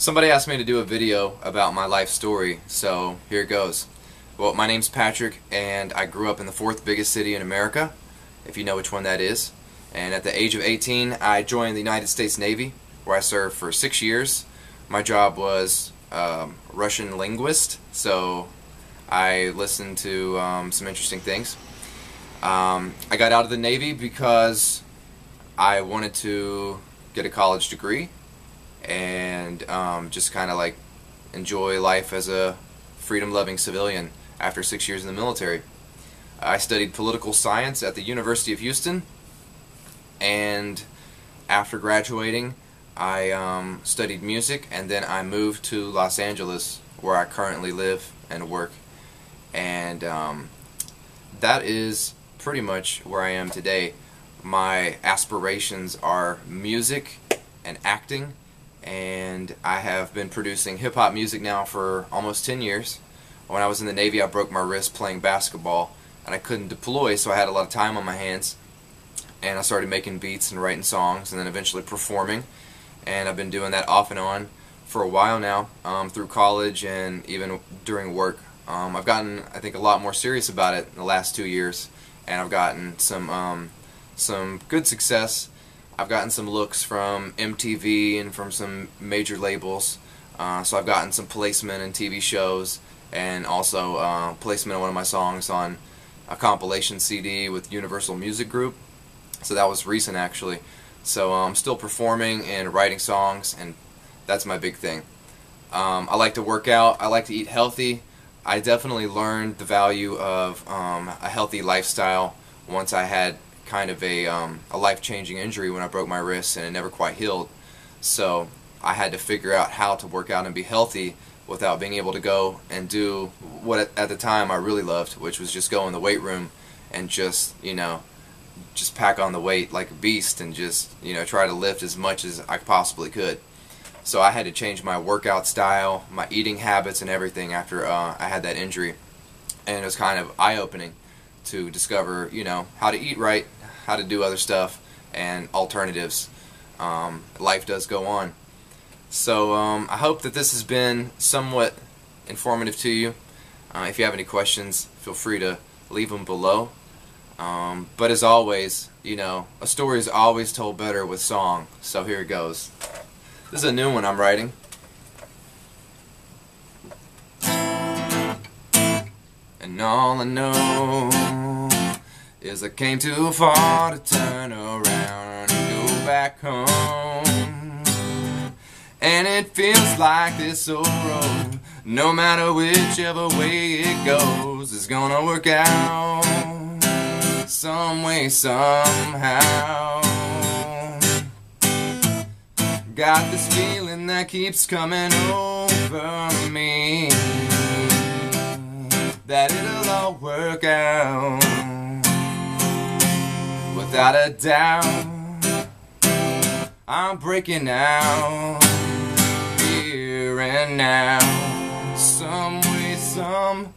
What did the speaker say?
Somebody asked me to do a video about my life story, so here it goes. Well, my name's Patrick, and I grew up in the fourth biggest city in America, if you know which one that is. And at the age of 18, I joined the United States Navy, where I served for six years. My job was um, Russian linguist, so I listened to um, some interesting things. Um, I got out of the Navy because I wanted to get a college degree and um, just kind of like enjoy life as a freedom-loving civilian after six years in the military. I studied political science at the University of Houston, and after graduating, I um, studied music, and then I moved to Los Angeles, where I currently live and work. And um, that is pretty much where I am today. My aspirations are music and acting and I have been producing hip-hop music now for almost 10 years. When I was in the Navy I broke my wrist playing basketball and I couldn't deploy so I had a lot of time on my hands and I started making beats and writing songs and then eventually performing and I've been doing that off and on for a while now um, through college and even during work. Um, I've gotten I think a lot more serious about it in the last two years and I've gotten some um, some good success I've gotten some looks from MTV and from some major labels. Uh, so I've gotten some placement in TV shows and also uh, placement of one of my songs on a compilation CD with Universal Music Group. So that was recent actually. So I'm um, still performing and writing songs and that's my big thing. Um, I like to work out. I like to eat healthy. I definitely learned the value of um, a healthy lifestyle once I had kind of a, um, a life-changing injury when I broke my wrist and it never quite healed. So I had to figure out how to work out and be healthy without being able to go and do what at the time I really loved, which was just go in the weight room and just, you know, just pack on the weight like a beast and just, you know, try to lift as much as I possibly could. So I had to change my workout style, my eating habits and everything after uh, I had that injury. And it was kind of eye-opening to discover, you know, how to eat right, how to do other stuff, and alternatives. Um, life does go on. So um, I hope that this has been somewhat informative to you. Uh, if you have any questions, feel free to leave them below. Um, but as always, you know, a story is always told better with song. So here it goes. This is a new one I'm writing. And all I know is I came too far to turn around and go back home. And it feels like this old road, no matter whichever way it goes, is gonna work out some way, somehow. Got this feeling that keeps coming over me that it'll work out without a doubt. I'm breaking out here and now, some way, somehow.